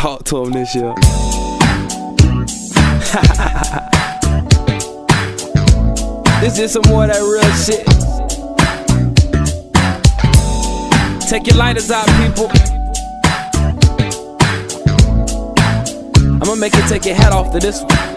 talk to him this year. this is some more of that real shit. Take your lighters out, people. I'ma make you take your hat off to this one.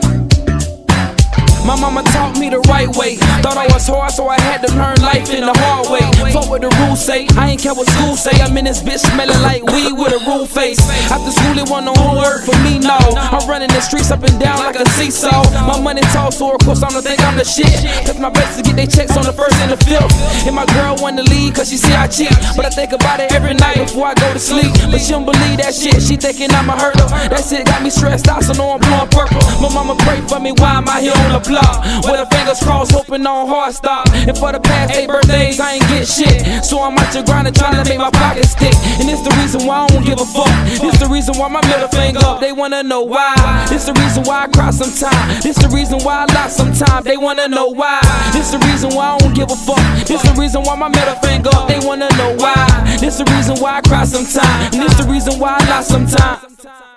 My mama taught me the right way. Thought I was hard, so I had to learn life in the hard way. Fuck what the rules say. I ain't care what school say. I'm in this bitch smelling like weed with a rule face. After school, it wasn't no homework for me, no. I'm running the streets up and down like a seesaw. My money tall, so of course I'm gonna think I'm the shit. Cause my best to get they checks on the first and the fifth. And my girl wanna leave cause she see I cheat. But I think about it every night before I go to sleep. But she don't believe that shit. She thinking I'm a hurt her. That shit got me stressed out, so know I'm blowing purple. My mama pray for me, why am I here on the block? With her fingers crossed, hoping on hard stop. And for the past eight birthdays, I ain't get shit. So I'm out your grinding, trying to make my pocket stick. And it's the reason why I don't give a fuck. It's the reason why my middle finger up. They wanna know why. It's the reason why I cry sometimes. It's the reason why I lie sometimes. They wanna know why. It's the reason why I don't give a fuck. It's the reason why my middle finger up. They wanna know why. It's the reason why I cry sometimes. And it's the reason why I lie sometimes.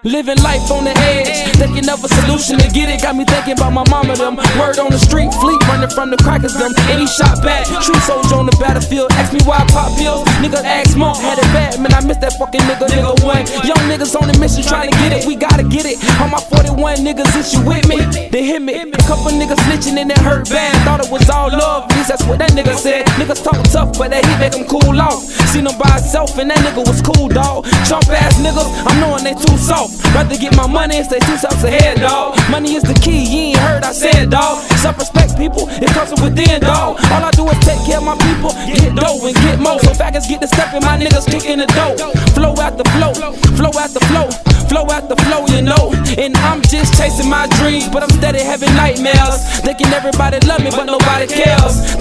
Living life on the edge, thinking of a solution to get it. Got me thinking about my mama, them. Word on the street, fleet running from the crackers, them. He shot back. True soldier on the battlefield. Ask me why I pop pills. Nigga ask Monk, had it bad. Man, I miss that fucking nigga, nigga one. Young niggas on the mission trying to get it. We gotta get it. All my 41 niggas, is you with me? They hit me. A couple niggas snitching and it hurt bad. Thought it was all love. That's what that nigga said. Niggas talk tough, but that heat make them cool off. Seen him by himself and that nigga was cool, dog. Chump ass niggas, I'm knowing they too soft. Rather get my money and stay two steps ahead, dog. Money is the key, you ain't heard I said, dog. Self respect, people, it comes from within, dog. All I do is take care of my people, get dough and get more. So faggots get the step and my niggas kicking the dough. Flow out the flow, flow out the flow, flow out the flow, you know. And I'm just chasing my dreams, but I'm steady having nightmares. Thinking everybody love me, but nobody cares.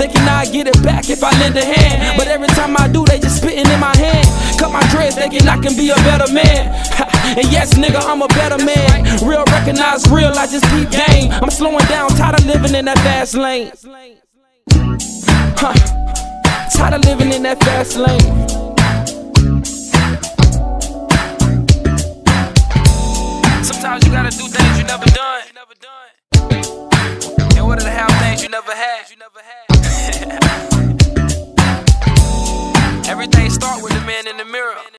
Get it back if I lend a hand. But every time I do, they just spitting in my hand. Cut my dreads, thinking I can be a better man. and yes, nigga, I'm a better man. Real recognize real, I just keep game. I'm slowing down, tired of living in that fast lane. Huh. Tired of living in that fast lane. Sometimes you gotta do things you never done. In order to have things you never had.